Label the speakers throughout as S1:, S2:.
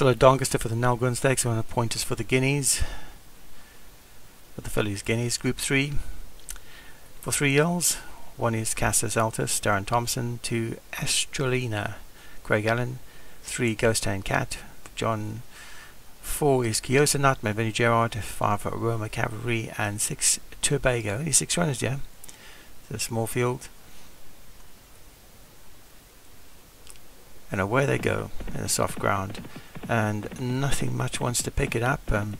S1: Still a Doncaster for the Nell Gwyn Stakes, of the pointers for the Guineas. For the fillies Guineas, Group 3. For three yells, one is Cassis Altus, Darren Thompson, two Estrelina, Craig Allen, three Ghost Town Cat, John, four is Kiosa Nutmeg, Vinnie Gerard, five Roma Cavalry, and six Tobago. Only six runners, yeah? It's a small field. And away they go in the soft ground and nothing much wants to pick it up. Um,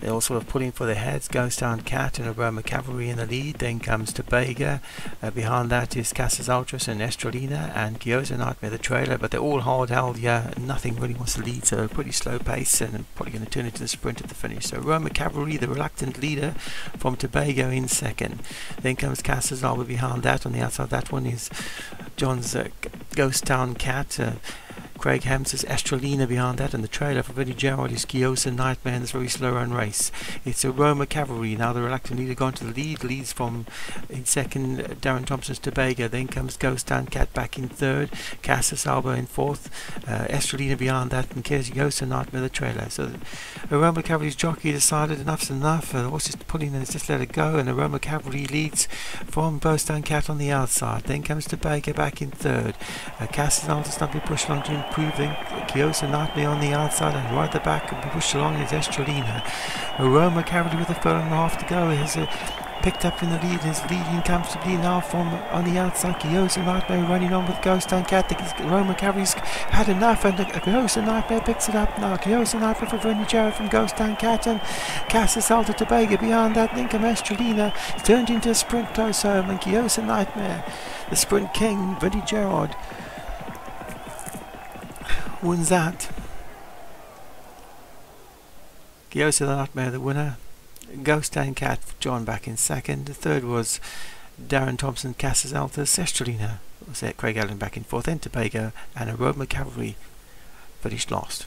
S1: they're all sort of pulling for their heads. Ghost Town Cat and Aroma Cavalry in the lead. Then comes Tobago. Uh, behind that is Casas Ultras and Estrelina and Gyoza Nightmare, the trailer. But they're all hard held. Yeah, nothing really wants to lead. So pretty slow pace and probably going to turn into the sprint at the finish. So Aroma Cavalry, the reluctant leader from Tobago in second. Then comes Casas Alba behind that. On the outside, that one is John's uh, Ghost Town Cat. Uh, Craig Hams's Estrelina behind that, and the trailer for Vinnie Gerard is Giosa Nightmare in this very slow run race. It's a Roma Cavalry. Now the reluctant leader gone to the lead, leads from in second Darren Thompson's Tobago, then comes Ghost Town Cat back in third, Cassis Alba in fourth, uh, behind that, and Giosa Nightmare the trailer. So the Roma Cavalry's jockey decided enough's enough, uh, the horse is pulling and just let it go, and the Roma Cavalry leads from Ghost Town Cat on the outside. Then comes Tobago back in third. Uh, Cassis not be pushed along to improving. Kiosa Nightly on the outside and right at the back pushed along is Estrelina. Roma Cavalry with a furlong and a half to go is uh, picked up in the lead is leading comfortably now from on the outside. Kiosa Nightmare running on with Ghost and Cat. The Roma Cavalry's had enough and uh, Kiosa Nightmare picks it up now. Kiosa Nightmare for Jarrett from Ghost and Cat and Cassis Alta Tobago behind that. Lincoln Estrelina turned into a sprint close home and Kiosa Nightmare, the sprint king, Vernie Gerard wins that. Gyosa the Nightmare, the winner. Ghost and Cat, John back in second. The third was Darren Thompson, Cassis Altus, Estrelina, was Craig Allen back in fourth, then Tobago, and Aroma Cavalry finished last.